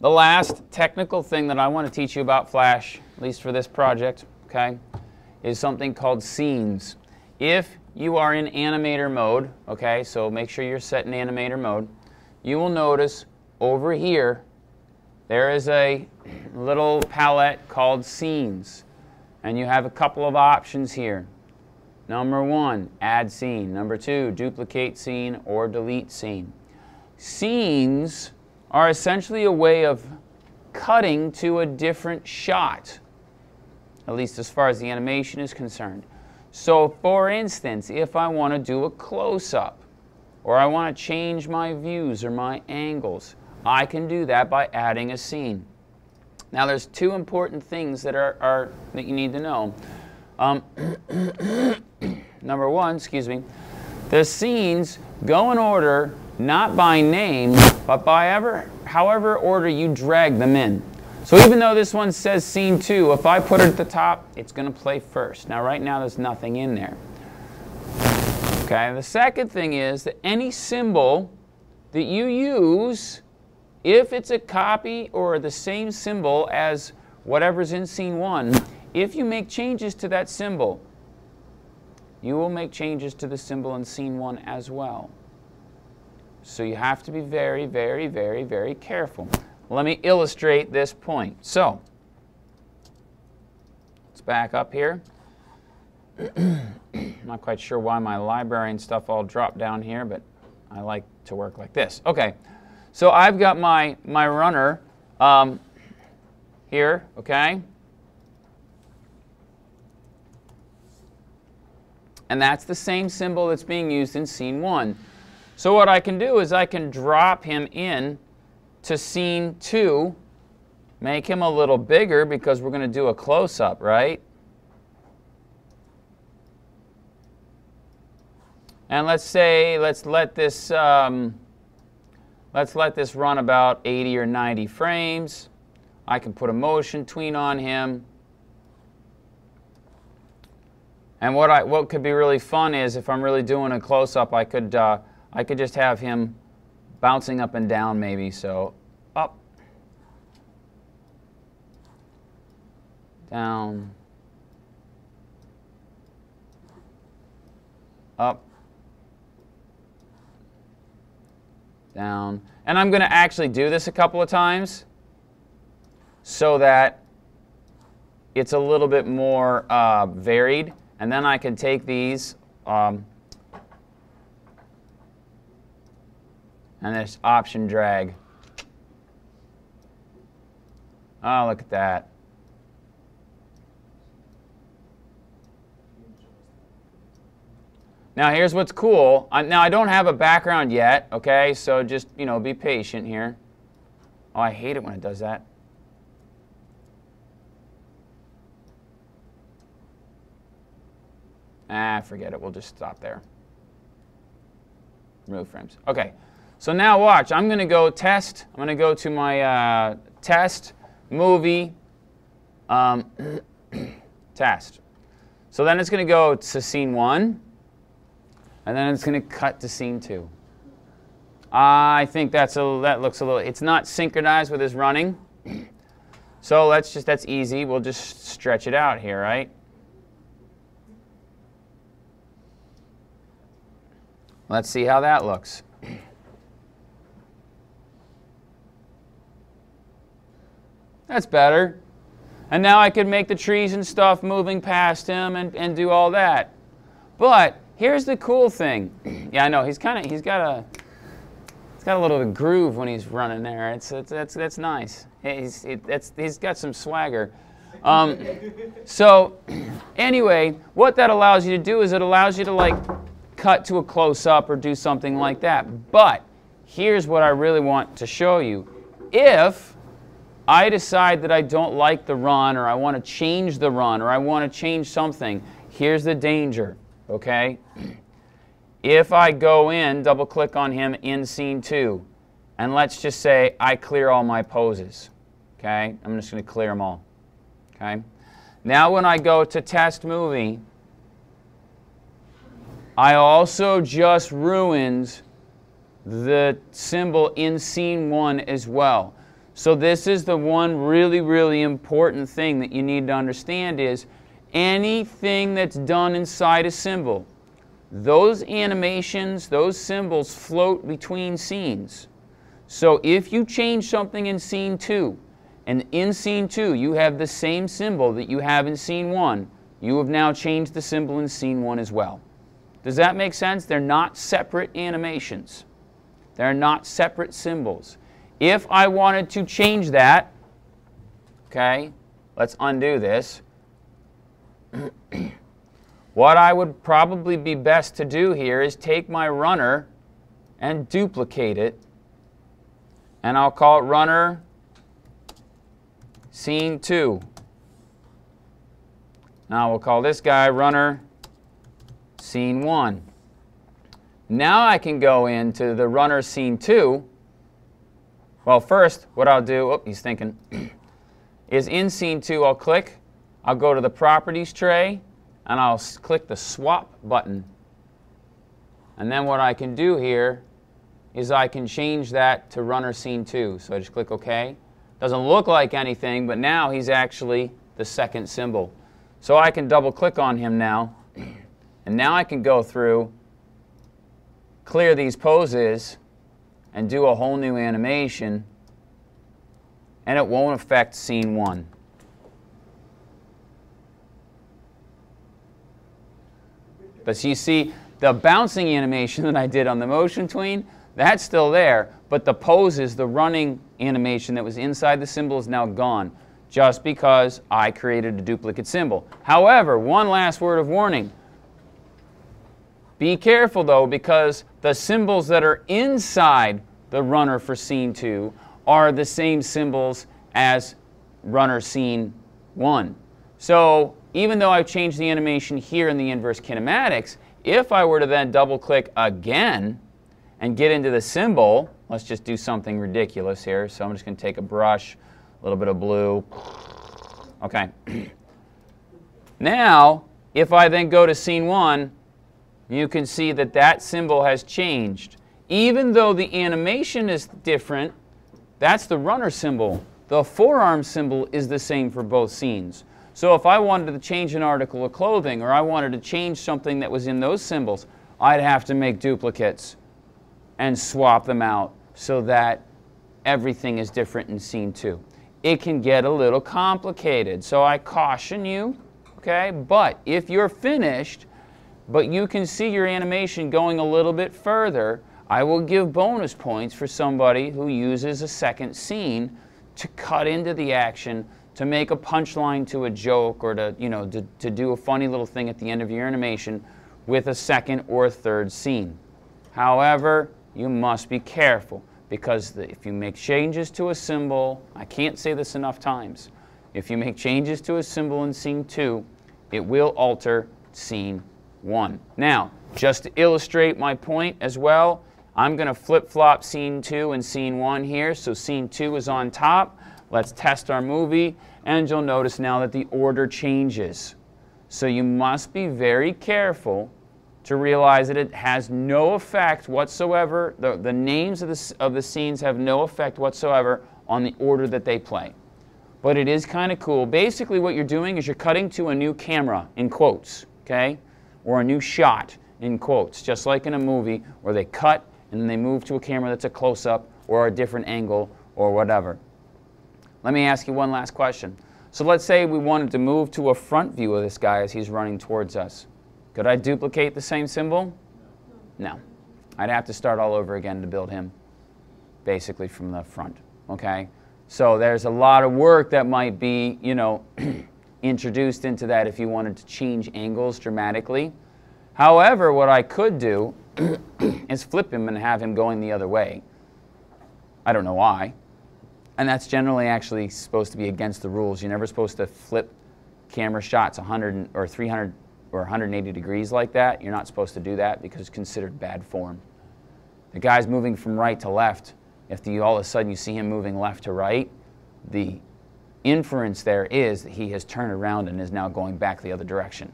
the last technical thing that I want to teach you about Flash, at least for this project, okay, is something called scenes. If you are in animator mode, okay, so make sure you're set in animator mode, you will notice over here there is a little palette called scenes. And you have a couple of options here. Number one, add scene. Number two, duplicate scene or delete scene. Scenes are essentially a way of cutting to a different shot, at least as far as the animation is concerned. So for instance, if I want to do a close-up, or I want to change my views or my angles, I can do that by adding a scene. Now there's two important things that are, are that you need to know. Um, number one, excuse me, the scenes go in order not by name, but by ever, however order you drag them in. So even though this one says scene two, if I put it at the top, it's going to play first. Now right now there's nothing in there. Okay, the second thing is that any symbol that you use, if it's a copy or the same symbol as whatever's in scene one, if you make changes to that symbol, you will make changes to the symbol in scene one as well. So you have to be very, very, very, very careful. Let me illustrate this point. So, let's back up here. I'm not quite sure why my library and stuff all dropped down here, but I like to work like this. Okay, so I've got my, my runner um, here, okay? And that's the same symbol that's being used in scene one. So what I can do is I can drop him in to scene two, make him a little bigger because we're going to do a close-up, right? And let's say, let's let this, um, let's let this run about 80 or 90 frames. I can put a motion tween on him. And what, I, what could be really fun is if I'm really doing a close-up, I could uh, I could just have him bouncing up and down maybe. So up, down, up, down. And I'm going to actually do this a couple of times so that it's a little bit more uh, varied. And then I can take these um, and this option drag. Oh, look at that. Now here's what's cool. Now I don't have a background yet, okay? So just, you know, be patient here. Oh, I hate it when it does that. Ah, forget it. We'll just stop there. Remove frames. Okay. So now watch, I'm going to go test. I'm going to go to my uh, test movie um, test. So then it's going to go to scene one, and then it's going to cut to scene two. I think that's a, that looks a little, it's not synchronized with his running. So let's just, that's easy. We'll just stretch it out here, right? Let's see how that looks. That's better. And now I could make the trees and stuff moving past him and, and do all that. But here's the cool thing. yeah, I know he's kind of he's got a he's got a little groove when he's running there. It's it's that's that's nice. He's it, that's he's got some swagger. Um, so anyway, what that allows you to do is it allows you to like cut to a close up or do something like that. But here's what I really want to show you. If I decide that I don't like the run or I want to change the run or I want to change something, here's the danger, okay? If I go in, double click on him in scene two, and let's just say I clear all my poses, okay? I'm just going to clear them all, okay? Now when I go to test movie, I also just ruined the symbol in scene one as well. So this is the one really, really important thing that you need to understand is anything that's done inside a symbol, those animations, those symbols float between scenes. So if you change something in scene two, and in scene two you have the same symbol that you have in scene one, you have now changed the symbol in scene one as well. Does that make sense? They're not separate animations. They're not separate symbols. If I wanted to change that, okay, let's undo this. what I would probably be best to do here is take my runner and duplicate it. And I'll call it runner scene 2. Now we'll call this guy runner scene 1. Now I can go into the runner scene 2. Well, first, what I'll do, oh, he's thinking, is in scene 2, I'll click, I'll go to the properties tray, and I'll click the swap button. And then what I can do here is I can change that to runner scene 2. So I just click OK. Doesn't look like anything, but now he's actually the second symbol. So I can double click on him now, and now I can go through, clear these poses, and do a whole new animation, and it won't affect scene one. But you see, the bouncing animation that I did on the motion tween, that's still there, but the poses, the running animation that was inside the symbol is now gone just because I created a duplicate symbol. However, one last word of warning. Be careful though because the symbols that are inside the runner for scene 2 are the same symbols as runner scene 1. So even though I've changed the animation here in the inverse kinematics, if I were to then double click again and get into the symbol, let's just do something ridiculous here. So I'm just going to take a brush, a little bit of blue. Okay. now, if I then go to scene one, you can see that that symbol has changed. Even though the animation is different, that's the runner symbol. The forearm symbol is the same for both scenes. So if I wanted to change an article of clothing or I wanted to change something that was in those symbols, I'd have to make duplicates and swap them out so that everything is different in scene two. It can get a little complicated, so I caution you, okay? But if you're finished, but you can see your animation going a little bit further, I will give bonus points for somebody who uses a second scene to cut into the action, to make a punchline to a joke, or to, you know, to, to do a funny little thing at the end of your animation with a second or third scene. However, you must be careful because if you make changes to a symbol, I can't say this enough times, if you make changes to a symbol in scene 2, it will alter scene 1. Now, just to illustrate my point as well, I'm going to flip-flop scene 2 and scene 1 here. So scene 2 is on top. Let's test our movie, and you'll notice now that the order changes. So you must be very careful to realize that it has no effect whatsoever. The, the names of the, of the scenes have no effect whatsoever on the order that they play. But it is kind of cool. Basically, what you're doing is you're cutting to a new camera, in quotes, okay? Or a new shot, in quotes, just like in a movie where they cut and then they move to a camera that's a close up or a different angle or whatever. Let me ask you one last question. So let's say we wanted to move to a front view of this guy as he's running towards us. Could I duplicate the same symbol? No. I'd have to start all over again to build him, basically from the front, okay? So there's a lot of work that might be, you know, introduced into that if you wanted to change angles dramatically. However, what I could do is flip him and have him going the other way. I don't know why. And that's generally actually supposed to be against the rules. You're never supposed to flip camera shots 100 or 300 or 180 degrees like that, you're not supposed to do that because it's considered bad form. The guy's moving from right to left. If the, all of a sudden you see him moving left to right, the inference there is that he has turned around and is now going back the other direction.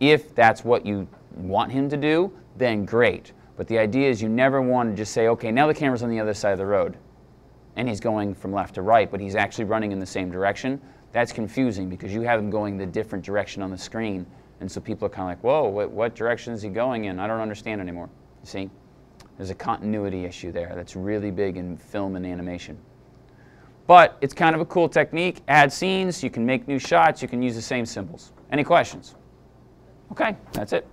If that's what you want him to do, then great. But the idea is you never want to just say, okay, now the camera's on the other side of the road. and he's going from left to right, but he's actually running in the same direction. That's confusing because you have him going the different direction on the screen. And so people are kind of like, whoa, what, what direction is he going in? I don't understand anymore. You see? There's a continuity issue there that's really big in film and animation. But it's kind of a cool technique. Add scenes, you can make new shots, you can use the same symbols. Any questions? Okay, that's it.